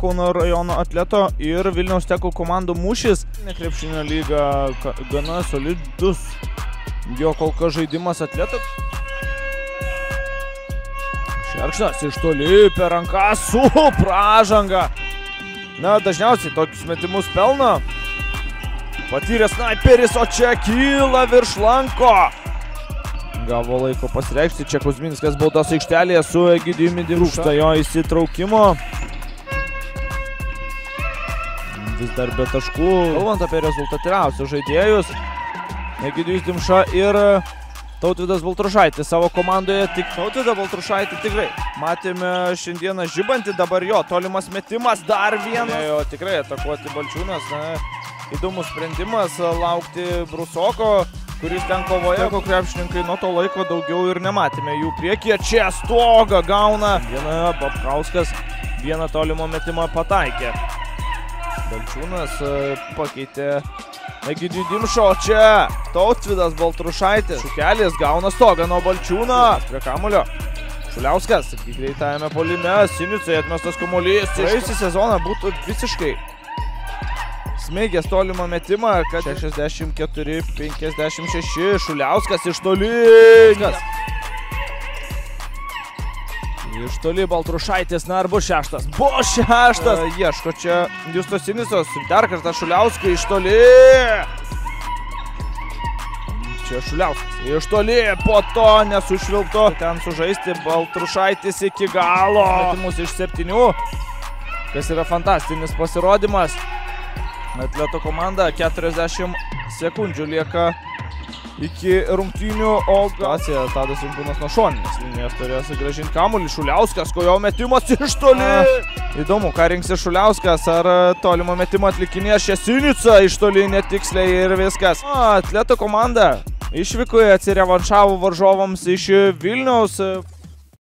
Kauno rajono atleto ir Vilniaus Teko komandų mūšis. Nekrepšinio lyga gana solidus. Jo kol kas žaidimas atleto. Šerkštas iš toli per ranką su pražanga. Na, dažniausiai tokius metimus pelno. Patyrė sniperis, o čia kyla virš lanko. Gavo laiko pasireikšti. Čia Kuzminskas baudos aikštelėje su Egidijumi Dirūkšta jo įsitraukimo. Vis dar be taškų. Kalbant apie rezultatyviausius žaidėjus, Egidijus Dimša ir Tautvidas Baltrušaitis savo komandoje. Tik Tautvidą Baltrušaitį tikrai matėme šiandieną žibantį, dabar jo tolimas metimas, dar vienas. Jo tikrai atakuoti Balčiūnas. Na, įdomus sprendimas laukti Brusoko kuris ten kovoja, ko krepšininkai nuo to laiko daugiau ir nematėme jų priekyje. Čia stogą gauna. Viena Babkauskas, vieną tolimo metimą pataikė. Balčiūnas e, pakeitė Egidijų Dimšo, čia Tautvidas Baltrušaitis. Šukelis gauna stogą nuo Balčiūno. Prie kamulio. Šuliauskas, greitajame polime, Sinicai atmestas kamuolys. Praėjusį sezoną būtų visiškai Smeigės tolimą metimą, kad 64-56 Šuliauskas iš toli. Kas? Iš toli Baltrušaitis, na ar bus šeštas? Buvo šeštas. Uh, ieško čia Justos Sinisas, dar kartą Šuliauskai iš toli. Čia Šuliauskas. Iš toli, po to nesušvilpto. Ten sužaisti Baltrušaitis iki galo. Metimus iš septynių. Kas yra fantastinis pasirodymas. Atleto komanda 40 sekundžių lieka iki rungtynių, o Gacija Tadas Rinkūnas nuo šoninės linijos turės gražinti kamuolį. Šuliauskas, ko jo metimas iš toli. Įdomu, ką rinksi Šuliauskas, ar tolimo metimo atlikinė Šesinica iš toli netiksliai ir viskas. O, atleto komanda išvykoje atsirevanšavo varžovams iš Vilniaus.